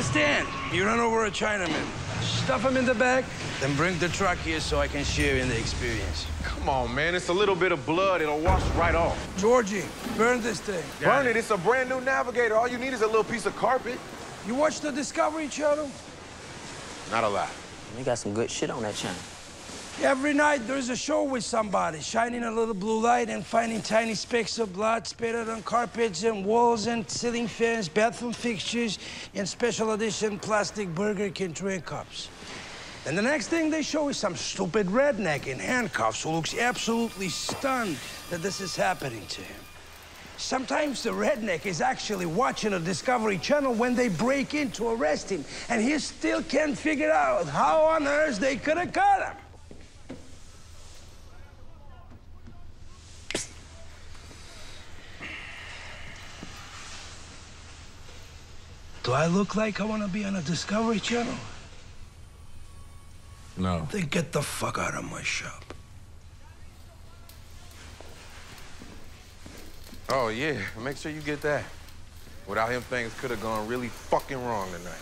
understand. You run over a Chinaman, stuff him in the back, then bring the truck here so I can share in the experience. Come on, man. It's a little bit of blood. It'll wash right off. Georgie, burn this thing. Burn it. It's a brand new Navigator. All you need is a little piece of carpet. You watch the Discovery Channel? Not a lot. They got some good shit on that channel. Every night there's a show with somebody, shining a little blue light and finding tiny specks of blood spattered on carpets and walls and ceiling fans, bathroom fixtures, and special edition plastic Burger King tray cups. And the next thing they show is some stupid redneck in handcuffs who looks absolutely stunned that this is happening to him. Sometimes the redneck is actually watching a Discovery Channel when they break in to arrest him, and he still can't figure out how on earth they could have caught him. Do I look like I want to be on a Discovery Channel? No. Then get the fuck out of my shop. Oh, yeah. Make sure you get that. Without him, things could have gone really fucking wrong tonight.